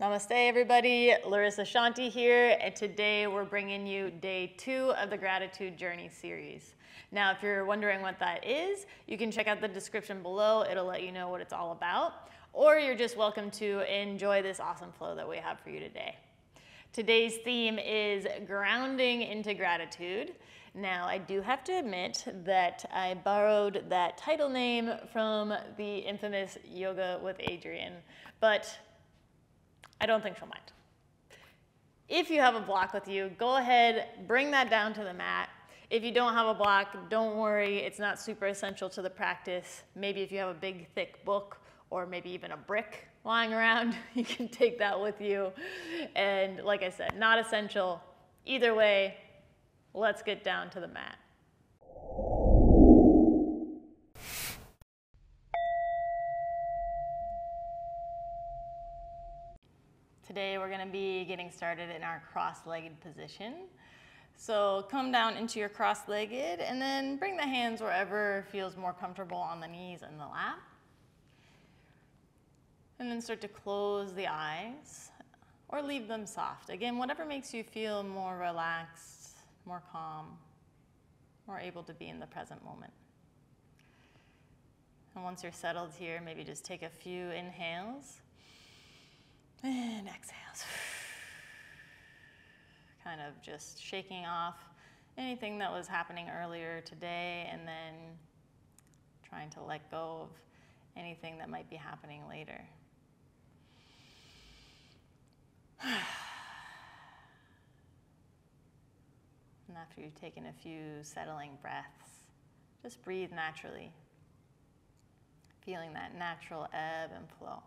Namaste, everybody. Larissa Shanti here, and today we're bringing you day two of the Gratitude Journey series. Now, if you're wondering what that is, you can check out the description below. It'll let you know what it's all about, or you're just welcome to enjoy this awesome flow that we have for you today. Today's theme is grounding into gratitude. Now, I do have to admit that I borrowed that title name from the infamous Yoga with Adriene, but I don't think she'll mind. If you have a block with you, go ahead, bring that down to the mat. If you don't have a block, don't worry, it's not super essential to the practice. Maybe if you have a big, thick book or maybe even a brick lying around, you can take that with you. And like I said, not essential. Either way, let's get down to the mat. Today we're going to be getting started in our cross-legged position. So come down into your cross-legged and then bring the hands wherever feels more comfortable on the knees and the lap. And then start to close the eyes or leave them soft. Again, whatever makes you feel more relaxed, more calm, more able to be in the present moment. And once you're settled here, maybe just take a few inhales and exhales. Kind of just shaking off anything that was happening earlier today and then trying to let go of anything that might be happening later. and after you've taken a few settling breaths, just breathe naturally, feeling that natural ebb and flow.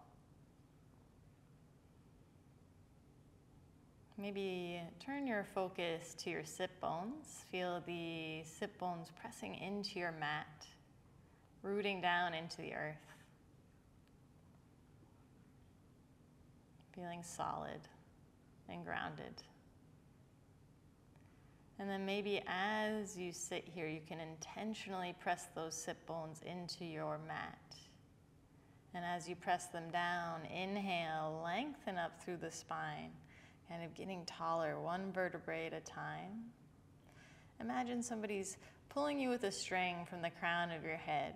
Maybe turn your focus to your sit bones. Feel the sit bones pressing into your mat, rooting down into the earth. Feeling solid and grounded. And then maybe as you sit here, you can intentionally press those sit bones into your mat. And as you press them down, inhale, lengthen up through the spine kind of getting taller, one vertebrae at a time. Imagine somebody's pulling you with a string from the crown of your head.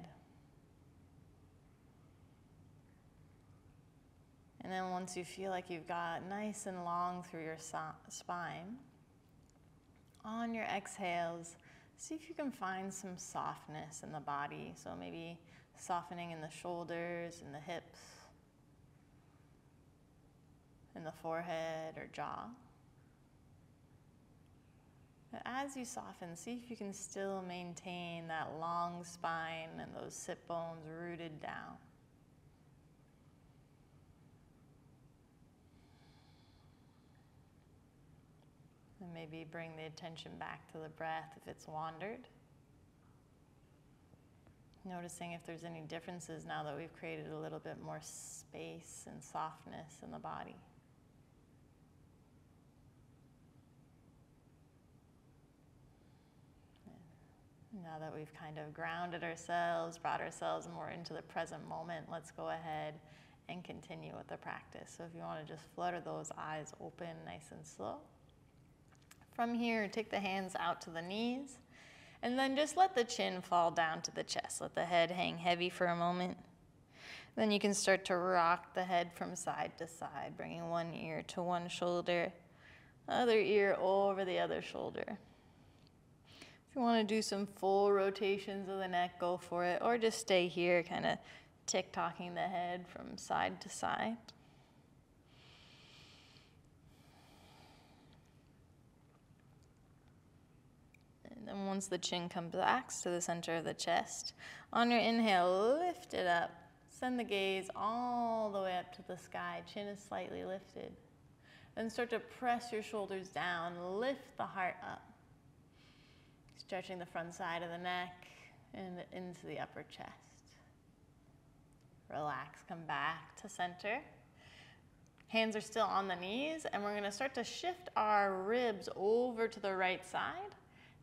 And then once you feel like you've got nice and long through your so spine, on your exhales, see if you can find some softness in the body. So maybe softening in the shoulders and the hips in the forehead or jaw. But as you soften, see if you can still maintain that long spine and those sit bones rooted down. And maybe bring the attention back to the breath if it's wandered. Noticing if there's any differences now that we've created a little bit more space and softness in the body. Now that we've kind of grounded ourselves, brought ourselves more into the present moment, let's go ahead and continue with the practice. So if you want to just flutter those eyes open nice and slow. From here, take the hands out to the knees, and then just let the chin fall down to the chest. Let the head hang heavy for a moment. Then you can start to rock the head from side to side, bringing one ear to one shoulder, other ear over the other shoulder you want to do some full rotations of the neck, go for it, or just stay here, kind of tick-tocking the head from side to side. And then once the chin comes back to the center of the chest, on your inhale, lift it up. Send the gaze all the way up to the sky. Chin is slightly lifted. Then start to press your shoulders down. Lift the heart up. Stretching the front side of the neck and into the upper chest. Relax, come back to center. Hands are still on the knees, and we're gonna start to shift our ribs over to the right side.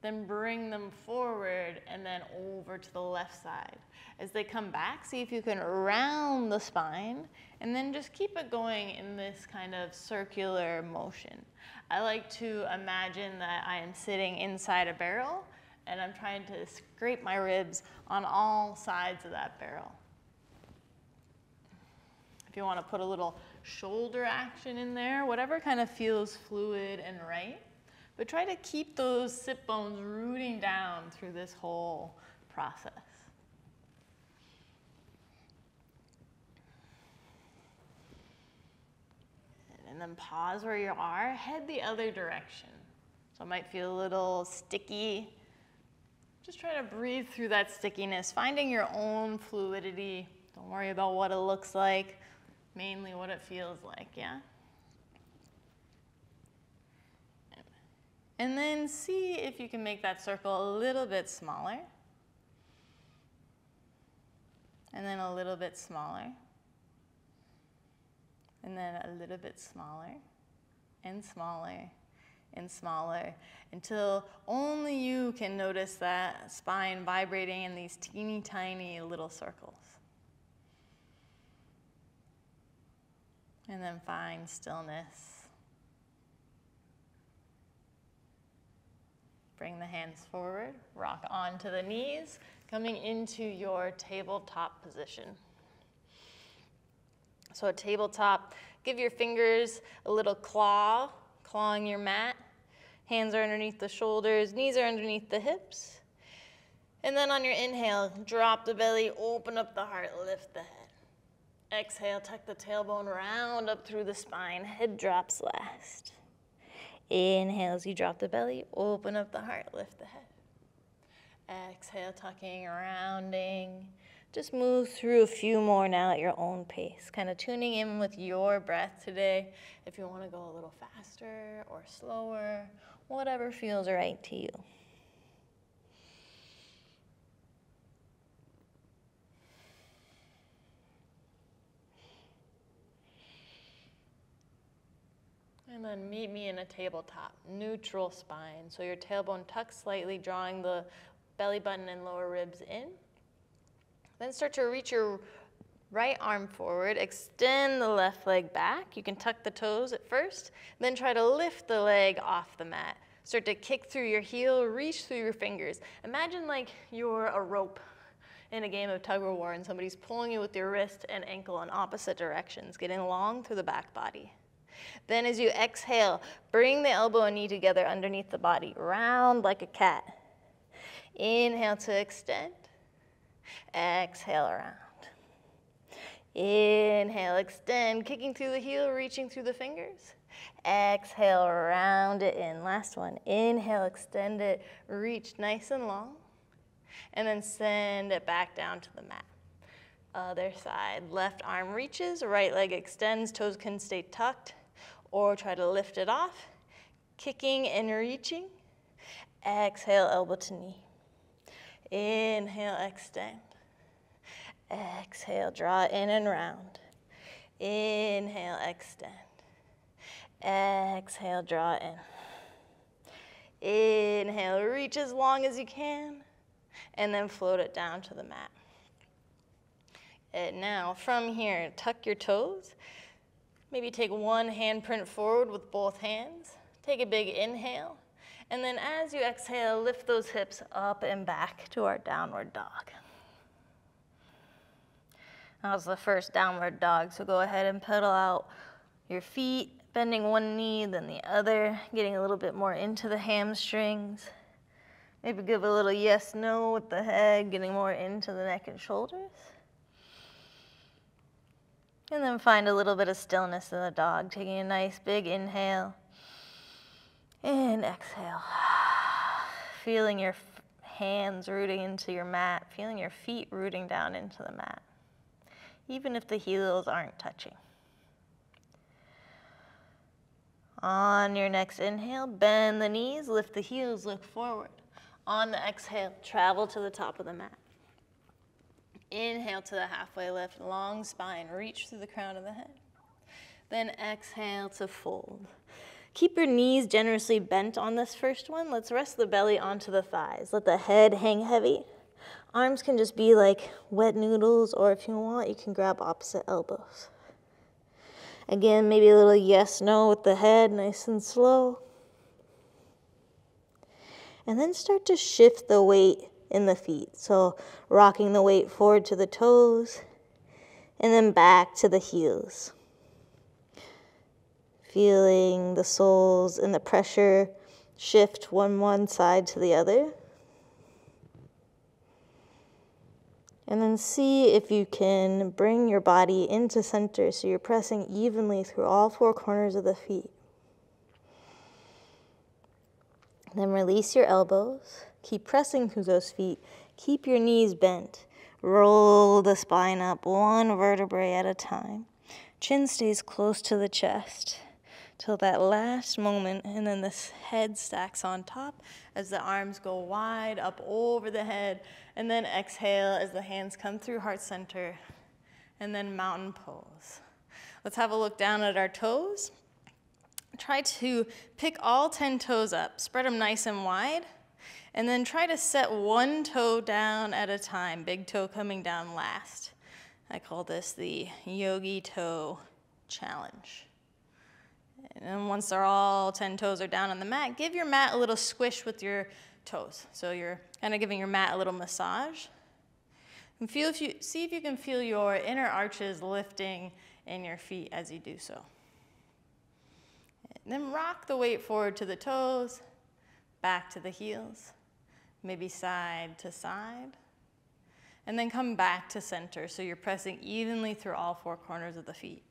then bring them forward and then over to the left side. As they come back, see if you can round the spine and then just keep it going in this kind of circular motion. I like to imagine that I am sitting inside a barrel and I'm trying to scrape my ribs on all sides of that barrel. If you want to put a little shoulder action in there, whatever kind of feels fluid and right. But try to keep those sit bones rooting down through this whole process. And then pause where you are, head the other direction. So it might feel a little sticky. Just try to breathe through that stickiness, finding your own fluidity. Don't worry about what it looks like, mainly what it feels like, yeah? And then see if you can make that circle a little bit smaller. And then a little bit smaller. And then a little bit smaller and smaller and smaller until only you can notice that spine vibrating in these teeny tiny little circles. And then find stillness. Bring the hands forward, rock onto the knees, coming into your tabletop position. So a tabletop, give your fingers a little claw, clawing your mat. Hands are underneath the shoulders, knees are underneath the hips. And then on your inhale, drop the belly, open up the heart, lift the head. Exhale, tuck the tailbone round up through the spine, head drops last. Inhale as you drop the belly, open up the heart, lift the head. Exhale, tucking, rounding. Just move through a few more now at your own pace, kind of tuning in with your breath today. If you want to go a little faster or slower, whatever feels right to you. And then meet me in a tabletop, neutral spine. So your tailbone tucks slightly, drawing the belly button and lower ribs in. Then start to reach your right arm forward, extend the left leg back. You can tuck the toes at first, then try to lift the leg off the mat. Start to kick through your heel, reach through your fingers. Imagine like you're a rope in a game of tug of war and somebody's pulling you with your wrist and ankle in opposite directions, getting long through the back body. Then as you exhale, bring the elbow and knee together underneath the body, round like a cat. Inhale to extend. Exhale around. Inhale, extend, kicking through the heel, reaching through the fingers. Exhale, round it in. Last one. Inhale, extend it, reach nice and long. And then send it back down to the mat. Other side. Left arm reaches, right leg extends, toes can stay tucked or try to lift it off, kicking and reaching. Exhale, elbow to knee. Inhale, extend. Exhale, draw in and round. Inhale, extend. Exhale, draw in. Inhale, reach as long as you can, and then float it down to the mat. And now, from here, tuck your toes Maybe take one handprint forward with both hands. Take a big inhale. And then as you exhale, lift those hips up and back to our downward dog. That was the first downward dog, so go ahead and pedal out your feet, bending one knee, then the other, getting a little bit more into the hamstrings. Maybe give a little yes, no with the head, getting more into the neck and shoulders. And then find a little bit of stillness in the dog, taking a nice big inhale and exhale. Feeling your hands rooting into your mat, feeling your feet rooting down into the mat, even if the heels aren't touching. On your next inhale, bend the knees, lift the heels, look forward. On the exhale, travel to the top of the mat. Inhale to the halfway lift, long spine, reach through the crown of the head. Then exhale to fold. Keep your knees generously bent on this first one. Let's rest the belly onto the thighs. Let the head hang heavy. Arms can just be like wet noodles, or if you want, you can grab opposite elbows. Again, maybe a little yes, no with the head, nice and slow. And then start to shift the weight in the feet. So, rocking the weight forward to the toes and then back to the heels feeling the soles and the pressure shift one one side to the other. And then see if you can bring your body into center so you're pressing evenly through all four corners of the feet. Then release your elbows. Keep pressing through those feet. Keep your knees bent. Roll the spine up one vertebrae at a time. Chin stays close to the chest till that last moment, and then this head stacks on top as the arms go wide up over the head, and then exhale as the hands come through heart center, and then mountain pose. Let's have a look down at our toes. Try to pick all 10 toes up, spread them nice and wide, and then try to set one toe down at a time, big toe coming down last. I call this the yogi toe challenge. And once they're all 10 toes are down on the mat, give your mat a little squish with your toes. So you're kind of giving your mat a little massage. And feel if you, see if you can feel your inner arches lifting in your feet as you do so. And then rock the weight forward to the toes, back to the heels, maybe side to side. And then come back to center so you're pressing evenly through all four corners of the feet.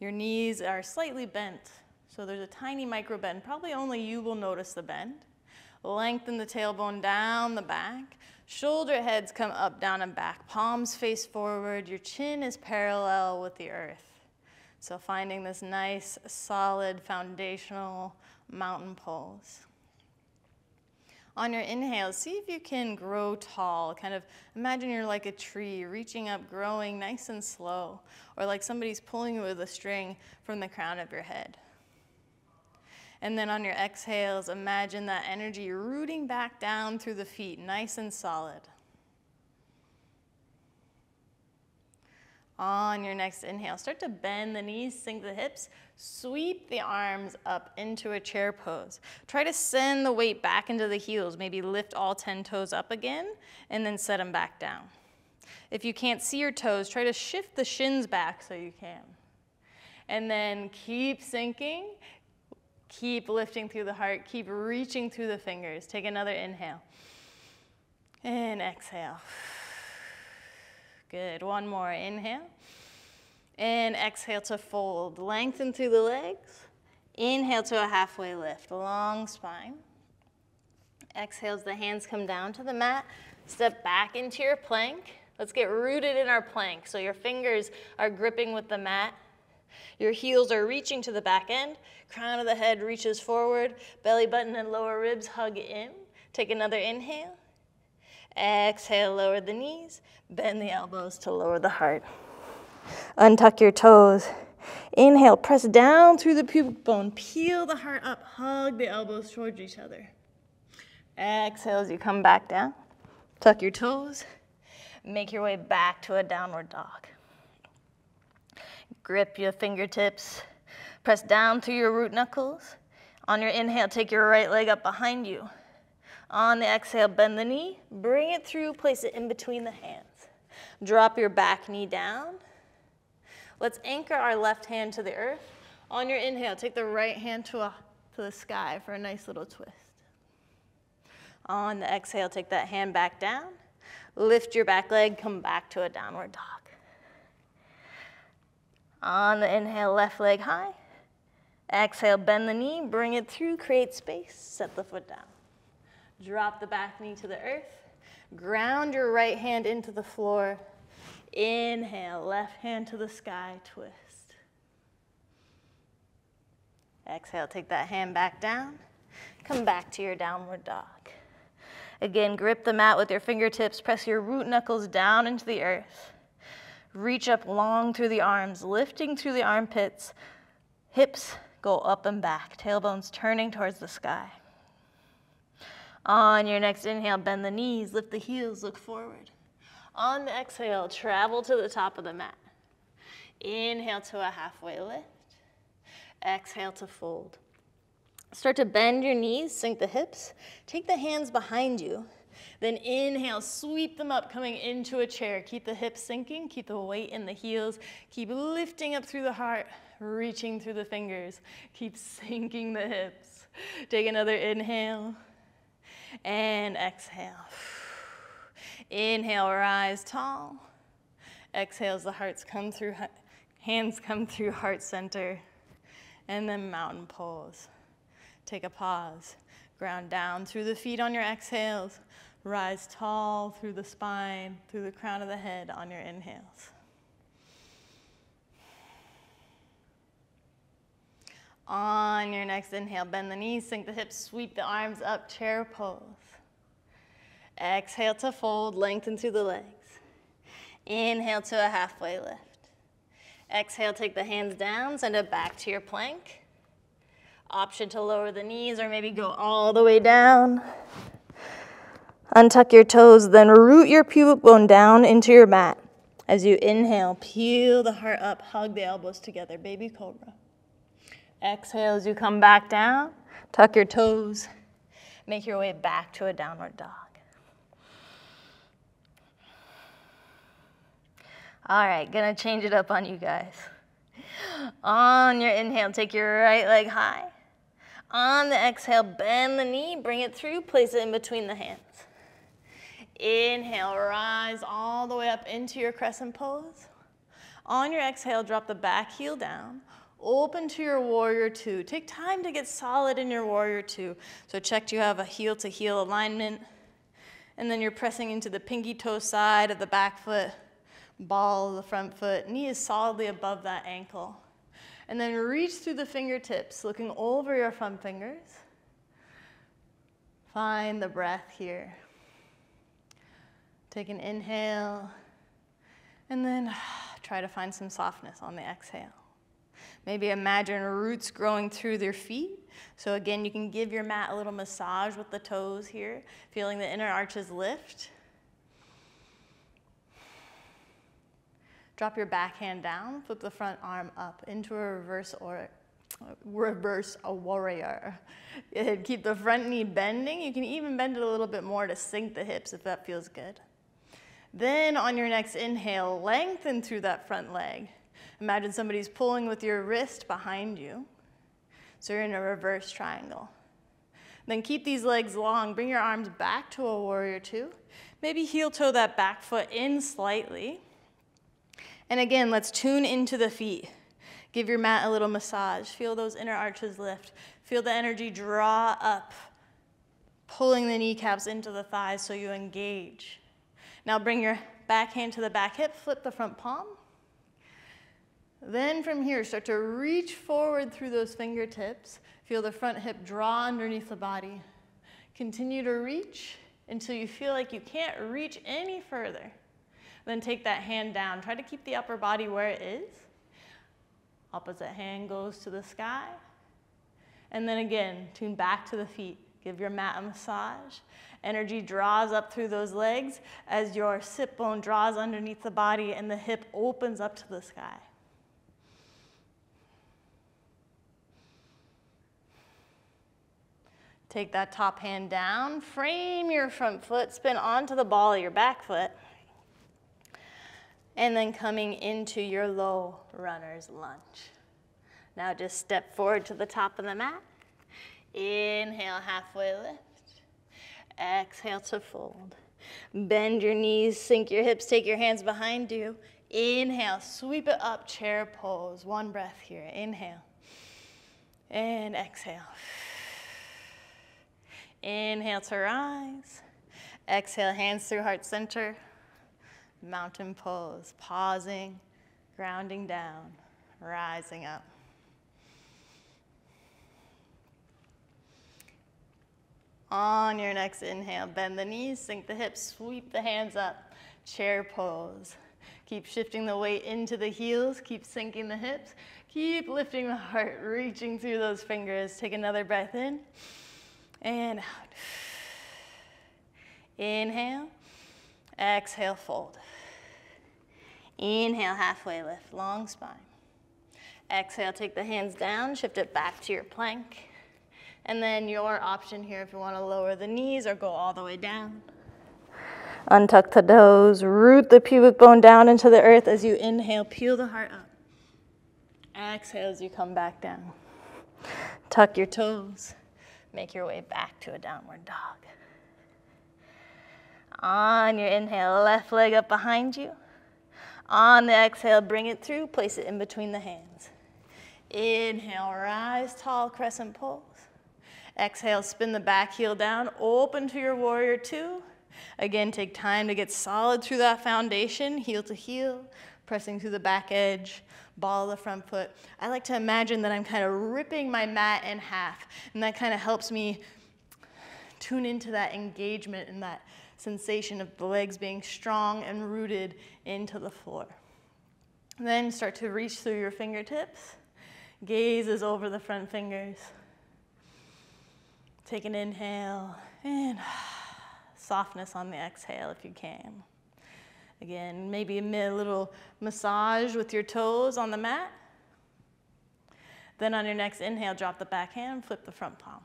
Your knees are slightly bent, so there's a tiny micro bend. Probably only you will notice the bend. Lengthen the tailbone down the back. Shoulder heads come up, down, and back. Palms face forward. Your chin is parallel with the earth. So finding this nice, solid, foundational mountain pose. On your inhale, see if you can grow tall. Kind of imagine you're like a tree, reaching up, growing nice and slow, or like somebody's pulling you with a string from the crown of your head. And then on your exhales, imagine that energy rooting back down through the feet, nice and solid. On your next inhale, start to bend the knees, sink the hips, sweep the arms up into a chair pose. Try to send the weight back into the heels, maybe lift all 10 toes up again, and then set them back down. If you can't see your toes, try to shift the shins back so you can. And then keep sinking, keep lifting through the heart, keep reaching through the fingers. Take another inhale. And exhale. Good. One more. Inhale. And exhale to fold. Lengthen through the legs. Inhale to a halfway lift. Long spine. Exhale as the hands come down to the mat. Step back into your plank. Let's get rooted in our plank. So your fingers are gripping with the mat. Your heels are reaching to the back end. Crown of the head reaches forward. Belly button and lower ribs hug in. Take another inhale. Exhale, lower the knees, bend the elbows to lower the heart. Untuck your toes. Inhale, press down through the pubic bone. Peel the heart up, hug the elbows towards each other. Exhale as you come back down. Tuck your toes. Make your way back to a downward dog. Grip your fingertips. Press down through your root knuckles. On your inhale, take your right leg up behind you. On the exhale, bend the knee, bring it through, place it in between the hands. Drop your back knee down. Let's anchor our left hand to the earth. On your inhale, take the right hand to, a, to the sky for a nice little twist. On the exhale, take that hand back down. Lift your back leg, come back to a downward dog. On the inhale, left leg high. Exhale, bend the knee, bring it through, create space, set the foot down. Drop the back knee to the earth. Ground your right hand into the floor. Inhale, left hand to the sky, twist. Exhale, take that hand back down. Come back to your downward dog. Again, grip the mat with your fingertips. Press your root knuckles down into the earth. Reach up long through the arms, lifting through the armpits. Hips Go up and back, tailbones turning towards the sky. On your next inhale, bend the knees, lift the heels, look forward. On the exhale, travel to the top of the mat. Inhale to a halfway lift. Exhale to fold. Start to bend your knees, sink the hips. Take the hands behind you. Then inhale, sweep them up, coming into a chair. Keep the hips sinking, keep the weight in the heels. Keep lifting up through the heart, reaching through the fingers. Keep sinking the hips. Take another inhale and exhale. Inhale, rise tall. Exhales, the hearts come through, hands come through heart center. And then mountain pose. Take a pause. Ground down through the feet on your exhales. Rise tall through the spine, through the crown of the head on your inhales. On your next inhale, bend the knees, sink the hips, sweep the arms up, chair pose. Exhale to fold, lengthen through the legs. Inhale to a halfway lift. Exhale, take the hands down, send it back to your plank. Option to lower the knees or maybe go all the way down. Untuck your toes, then root your pubic bone down into your mat. As you inhale, peel the heart up, hug the elbows together, baby cobra. Exhale as you come back down, tuck your toes, make your way back to a downward dog. All right, gonna change it up on you guys. On your inhale, take your right leg high. On the exhale, bend the knee, bring it through, place it in between the hands. Inhale, rise all the way up into your crescent pose. On your exhale, drop the back heel down. Open to your warrior two. Take time to get solid in your warrior two. So check you have a heel to heel alignment. And then you're pressing into the pinky toe side of the back foot, ball of the front foot. Knee is solidly above that ankle. And then reach through the fingertips, looking over your front fingers. Find the breath here. Take an inhale, and then try to find some softness on the exhale. Maybe imagine roots growing through their feet. So again, you can give your mat a little massage with the toes here, feeling the inner arches lift. Drop your back hand down, flip the front arm up into a reverse or reverse a warrior. Keep the front knee bending. You can even bend it a little bit more to sink the hips if that feels good. Then on your next inhale, lengthen through that front leg. Imagine somebody's pulling with your wrist behind you. So you're in a reverse triangle. Then keep these legs long. Bring your arms back to a warrior two. Maybe heel toe that back foot in slightly. And again, let's tune into the feet. Give your mat a little massage. Feel those inner arches lift. Feel the energy draw up, pulling the kneecaps into the thighs so you engage. Now bring your back hand to the back hip, flip the front palm. Then from here, start to reach forward through those fingertips. Feel the front hip draw underneath the body. Continue to reach until you feel like you can't reach any further. Then take that hand down. Try to keep the upper body where it is. Opposite hand goes to the sky. And then again, tune back to the feet. Give your mat a massage. Energy draws up through those legs as your sit bone draws underneath the body and the hip opens up to the sky. Take that top hand down, frame your front foot, spin onto the ball of your back foot, and then coming into your low runner's lunge. Now just step forward to the top of the mat. Inhale, halfway lift. Exhale to fold. Bend your knees, sink your hips, take your hands behind you. Inhale, sweep it up, chair pose. One breath here. Inhale. And exhale. Inhale to rise. Exhale, hands through heart center. Mountain pose, pausing, grounding down, rising up. On your next inhale, bend the knees, sink the hips, sweep the hands up, chair pose. Keep shifting the weight into the heels, keep sinking the hips, Keep lifting the heart, reaching through those fingers. Take another breath in and out. Inhale, exhale, fold. Inhale, halfway lift, long spine. Exhale, take the hands down, shift it back to your plank. And then your option here if you want to lower the knees or go all the way down. Untuck the toes, root the pubic bone down into the earth as you inhale, peel the heart up. Exhale as you come back down. Tuck your toes, make your way back to a downward dog. On your inhale, left leg up behind you. On the exhale, bring it through, place it in between the hands. Inhale, rise tall, crescent pose. Exhale, spin the back heel down, open to your warrior two. Again, take time to get solid through that foundation, heel to heel, pressing through the back edge, ball of the front foot. I like to imagine that I'm kind of ripping my mat in half, and that kind of helps me tune into that engagement and that sensation of the legs being strong and rooted into the floor. Then start to reach through your fingertips. Gaze is over the front fingers. Take an inhale and softness on the exhale if you can. Again, maybe a little massage with your toes on the mat. Then on your next inhale, drop the back hand, flip the front palm.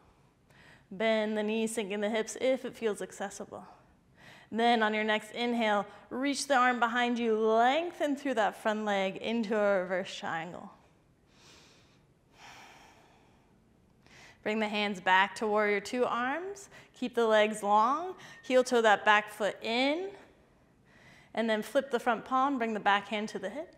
Bend the knees, sinking the hips if it feels accessible. Then on your next inhale, reach the arm behind you, lengthen through that front leg into a reverse triangle. Bring the hands back to warrior two arms. Keep the legs long. Heel toe that back foot in. And then flip the front palm, bring the back hand to the hip.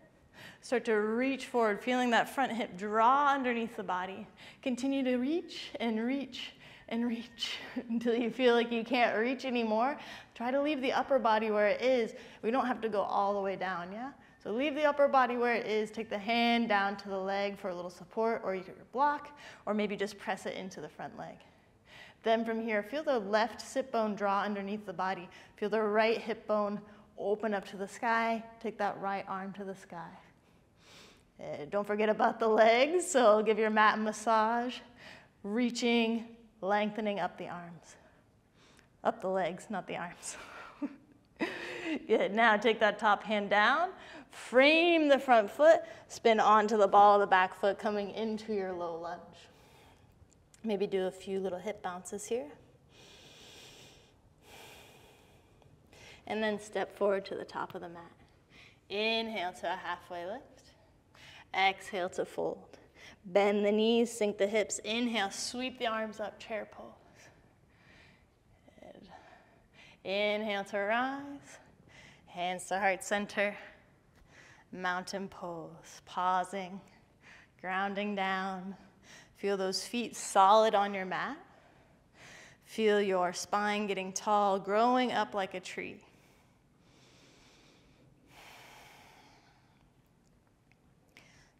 Start to reach forward, feeling that front hip draw underneath the body. Continue to reach and reach and reach until you feel like you can't reach anymore. Try to leave the upper body where it is. We don't have to go all the way down, yeah? So leave the upper body where it is. Take the hand down to the leg for a little support, or you could block, or maybe just press it into the front leg. Then from here, feel the left sit bone draw underneath the body. Feel the right hip bone open up to the sky. Take that right arm to the sky. Uh, don't forget about the legs, so give your mat a massage. Reaching, lengthening up the arms. Up the legs, not the arms. Good, now take that top hand down, frame the front foot, spin onto the ball of the back foot coming into your low lunge. Maybe do a few little hip bounces here. And then step forward to the top of the mat. Inhale to a halfway lift. Exhale to fold. Bend the knees, sink the hips. Inhale, sweep the arms up, chair pose. Good. Inhale to rise. Hands to heart center. Mountain pose. Pausing, grounding down. Feel those feet solid on your mat. Feel your spine getting tall, growing up like a tree.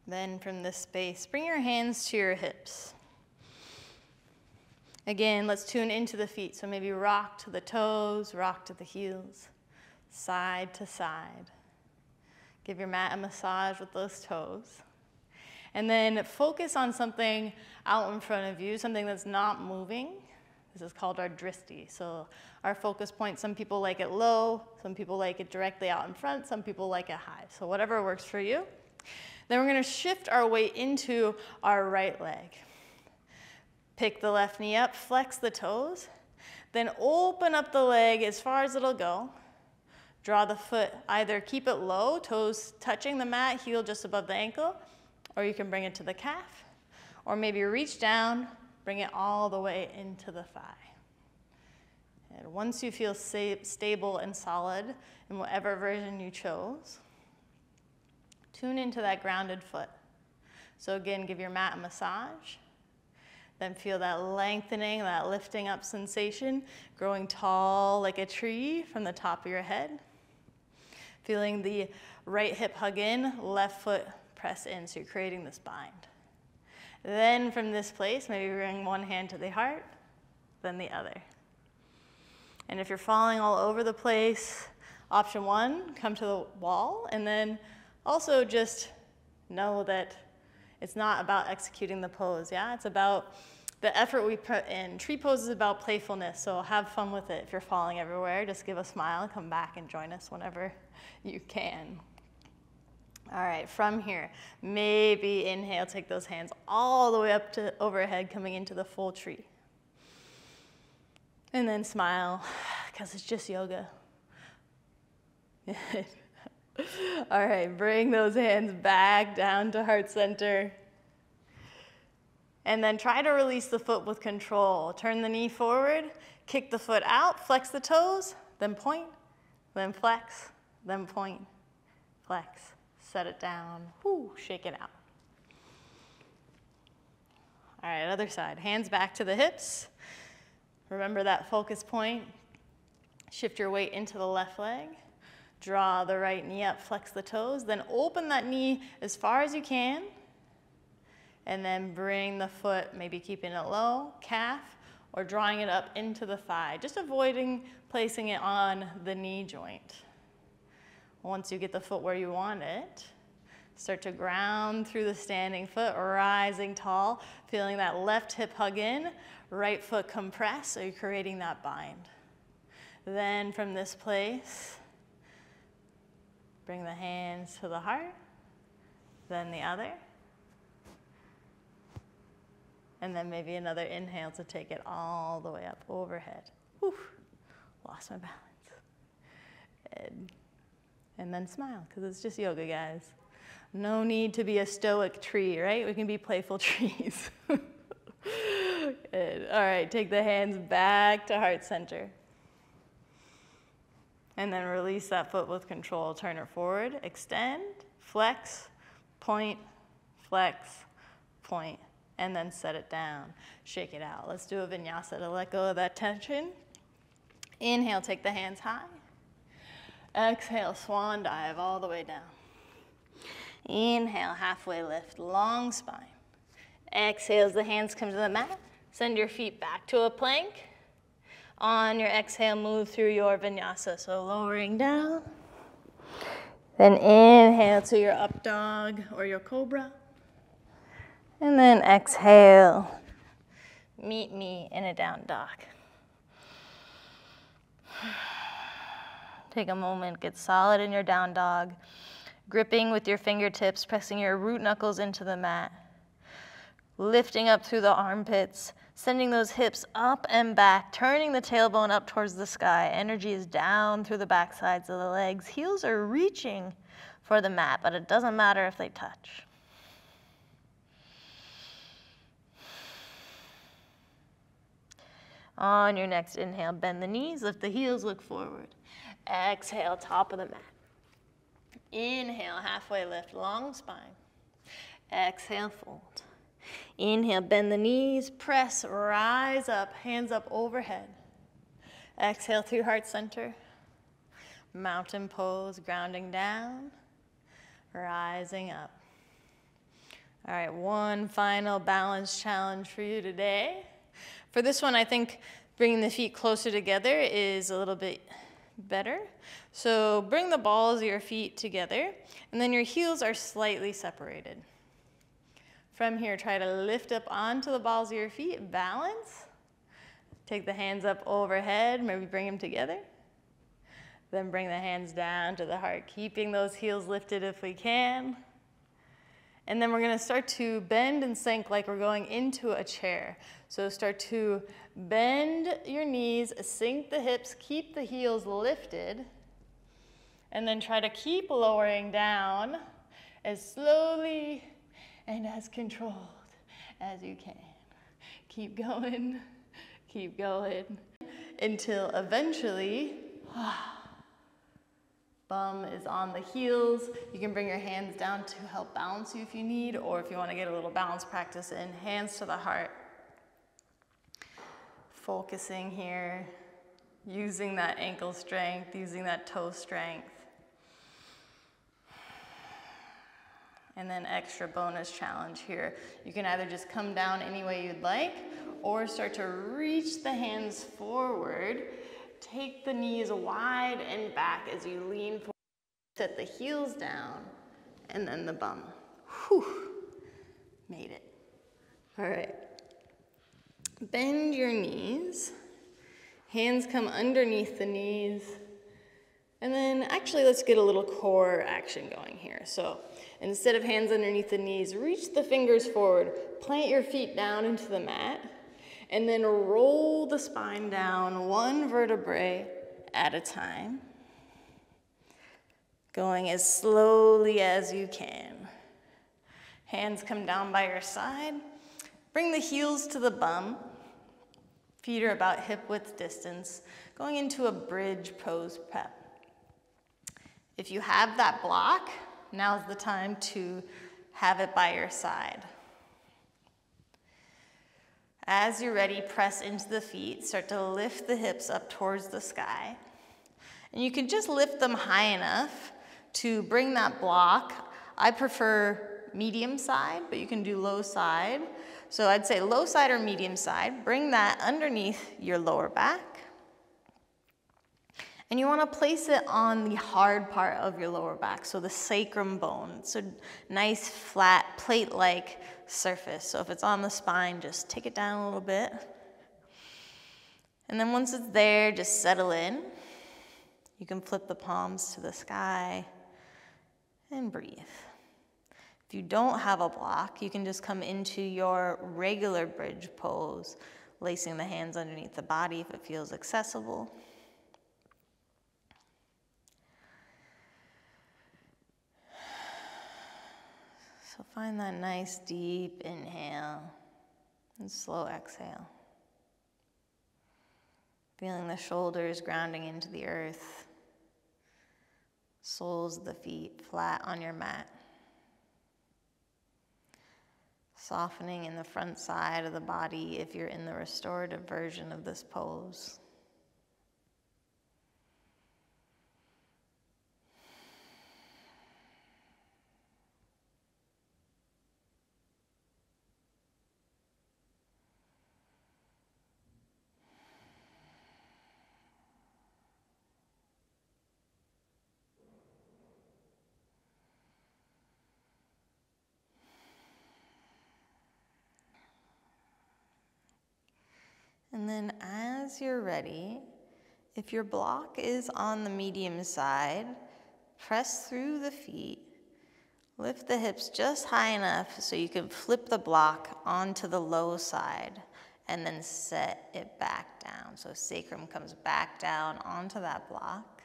Then from this space, bring your hands to your hips. Again, let's tune into the feet. So maybe rock to the toes, rock to the heels, side to side. Give your mat a massage with those toes. And then focus on something out in front of you, something that's not moving. This is called our drishti. So our focus point, some people like it low, some people like it directly out in front, some people like it high. So whatever works for you. Then we're going to shift our weight into our right leg. Pick the left knee up, flex the toes, then open up the leg as far as it'll go. Draw the foot, either keep it low, toes touching the mat, heel just above the ankle, or you can bring it to the calf, or maybe reach down, bring it all the way into the thigh. And once you feel safe, stable and solid in whatever version you chose, Tune into that grounded foot. So again, give your mat a massage. Then feel that lengthening, that lifting up sensation, growing tall like a tree from the top of your head. Feeling the right hip hug in, left foot press in, so you're creating this bind. Then from this place, maybe bring one hand to the heart, then the other. And if you're falling all over the place, option one, come to the wall, and then also, just know that It's not about executing the pose, yeah? It's about the effort we put in. Tree pose is about playfulness, so have fun with it. If you're falling everywhere, just give a smile, come back and join us whenever you can. All right, from here, maybe inhale, take those hands all the way up to overhead, coming into the full tree. And then smile, because it's just yoga. all right, bring those hands back down to heart center. And then try to release the foot with control. Turn the knee forward, kick the foot out, flex the toes, then point, then flex, then point, flex set it down, Whoo, shake it out. All right, other side. Hands back to the hips. Remember that focus point. Shift your weight into the left leg. Draw the right knee up, flex the toes. Then open that knee as far as you can. And then bring the foot, maybe keeping it low, calf, or drawing it up into the thigh. Just avoiding placing it on the knee joint. Once you get the foot where you want it, start to ground through the standing foot, rising tall, feeling that left hip hug in, right foot compress, so you're creating that bind. Then from this place, bring the hands to the heart, then the other. And then maybe another inhale to take it all the way up overhead. Whew, lost my balance. And and then smile, because it's just yoga, guys. No need to be a stoic tree, right? We can be playful trees. Good. All right, take the hands back to heart center. And then release that foot with control. Turn it forward, extend, flex, point, flex, point, and then set it down. Shake it out. Let's do a vinyasa to let go of that tension. Inhale, take the hands high. Exhale, swan dive all the way down. Inhale, halfway lift, long spine. Exhale as the hands come to the mat. Send your feet back to a plank. On your exhale, move through your vinyasa. So lowering down. Then inhale to your up dog or your cobra. And then exhale. Meet me in a down dog. Take a moment, get solid in your down dog, gripping with your fingertips, pressing your root knuckles into the mat, lifting up through the armpits, sending those hips up and back, turning the tailbone up towards the sky. Energy is down through the back sides of the legs. Heels are reaching for the mat, but it doesn't matter if they touch. On your next inhale, bend the knees, lift the heels, look forward. Exhale, top of the mat. Inhale, halfway lift, long spine. Exhale, fold. Inhale, bend the knees, press, rise up, hands up overhead. Exhale through heart center. Mountain pose, grounding down, rising up. All right, one final balance challenge for you today. For this one, I think bringing the feet closer together is a little bit better. So bring the balls of your feet together, and then your heels are slightly separated. From here, try to lift up onto the balls of your feet, balance. Take the hands up overhead, maybe bring them together. Then bring the hands down to the heart, keeping those heels lifted if we can. And then we're going to start to bend and sink like we're going into a chair. So start to bend your knees, sink the hips, keep the heels lifted, and then try to keep lowering down as slowly and as controlled as you can. Keep going, keep going, until eventually, Bum is on the heels. You can bring your hands down to help balance you if you need, or if you want to get a little balance practice in, hands to the heart. Focusing here, using that ankle strength, using that toe strength. And then extra bonus challenge here. You can either just come down any way you'd like, or start to reach the hands forward Take the knees wide and back as you lean forward. Set the heels down and then the bum. Whew. Made it. All right. Bend your knees. Hands come underneath the knees. And then actually let's get a little core action going here. So instead of hands underneath the knees, reach the fingers forward, plant your feet down into the mat, and then roll the spine down one vertebrae at a time, going as slowly as you can. Hands come down by your side. Bring the heels to the bum. Feet are about hip width distance, going into a bridge pose prep. If you have that block, now's the time to have it by your side. As you're ready, press into the feet. Start to lift the hips up towards the sky. And you can just lift them high enough to bring that block. I prefer medium side, but you can do low side. So I'd say low side or medium side. Bring that underneath your lower back. And you want to place it on the hard part of your lower back, so the sacrum bone. It's a nice, flat, plate-like surface. So if it's on the spine, just take it down a little bit. And then once it's there, just settle in. You can flip the palms to the sky and breathe. If you don't have a block, you can just come into your regular bridge pose, lacing the hands underneath the body if it feels accessible. So find that nice deep inhale and slow exhale. Feeling the shoulders grounding into the earth, soles of the feet flat on your mat. Softening in the front side of the body if you're in the restorative version of this pose. Then as you're ready, if your block is on the medium side, press through the feet. Lift the hips just high enough so you can flip the block onto the low side and then set it back down. So sacrum comes back down onto that block.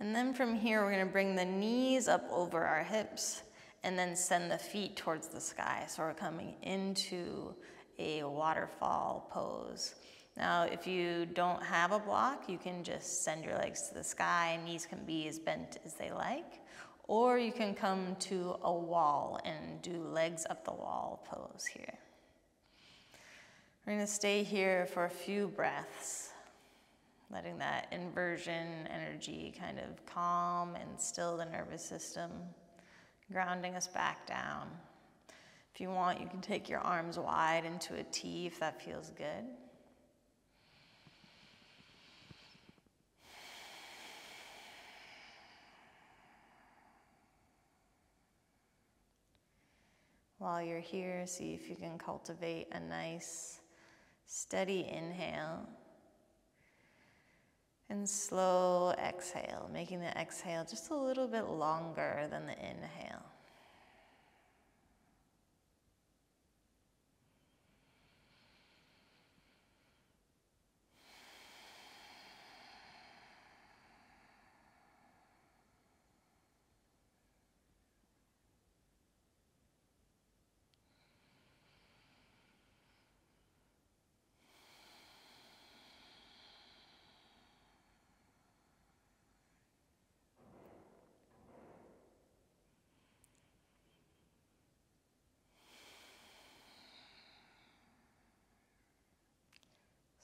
And then from here, we're gonna bring the knees up over our hips and then send the feet towards the sky. So we're coming into a waterfall pose. Now, if you don't have a block, you can just send your legs to the sky. Knees can be as bent as they like. Or you can come to a wall and do legs up the wall pose here. We're gonna stay here for a few breaths, letting that inversion energy kind of calm and still the nervous system grounding us back down. If you want, you can take your arms wide into a T if that feels good. While you're here, see if you can cultivate a nice, steady inhale and slow exhale, making the exhale just a little bit longer than the inhale.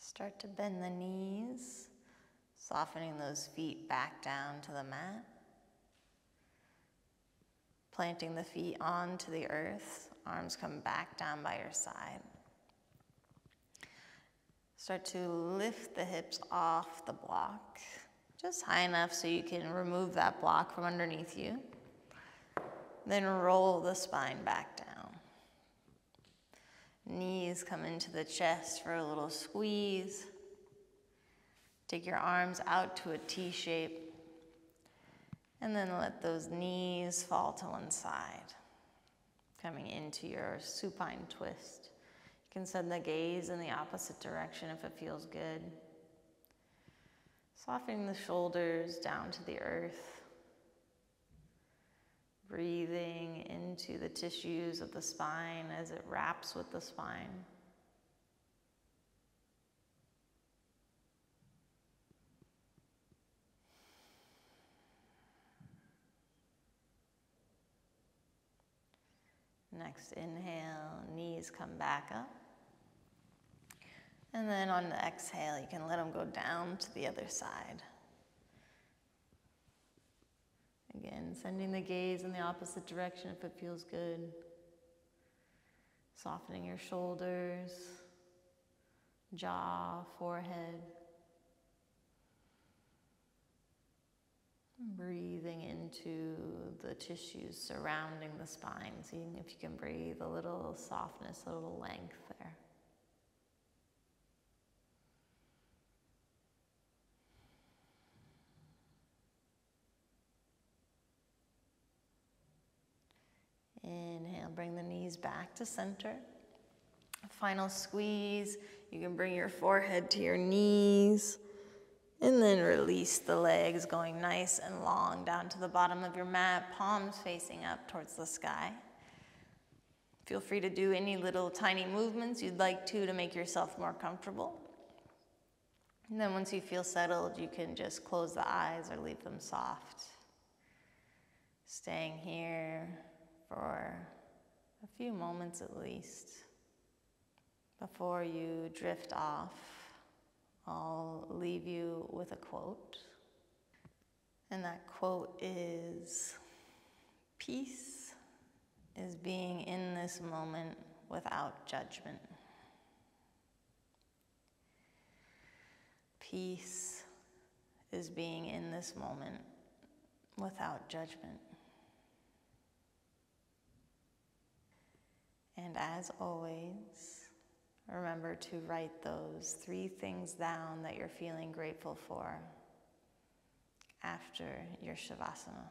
Start to bend the knees, softening those feet back down to the mat. Planting the feet onto the earth, arms come back down by your side. Start to lift the hips off the block, just high enough so you can remove that block from underneath you. Then roll the spine back down. Knees come into the chest for a little squeeze. Take your arms out to a T shape. And then let those knees fall to one side, coming into your supine twist. You can send the gaze in the opposite direction if it feels good. Softening the shoulders down to the earth. Breathing into the tissues of the spine as it wraps with the spine. Next inhale, knees come back up. And then on the exhale, you can let them go down to the other side. Again, sending the gaze in the opposite direction if it feels good. Softening your shoulders, jaw, forehead. Breathing into the tissues surrounding the spine, seeing if you can breathe a little softness, a little length there. Inhale, bring the knees back to center. Final squeeze. You can bring your forehead to your knees. And then release the legs, going nice and long down to the bottom of your mat, palms facing up towards the sky. Feel free to do any little tiny movements you'd like to to make yourself more comfortable. And then once you feel settled, you can just close the eyes or leave them soft. Staying here for a few moments at least before you drift off. I'll leave you with a quote. And that quote is Peace is being in this moment without judgment. Peace is being in this moment without judgment. And as always, remember to write those three things down that you're feeling grateful for after your Shavasana.